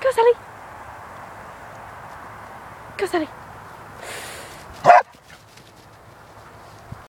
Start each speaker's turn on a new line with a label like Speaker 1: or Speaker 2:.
Speaker 1: Go, Sally. Go, Sally.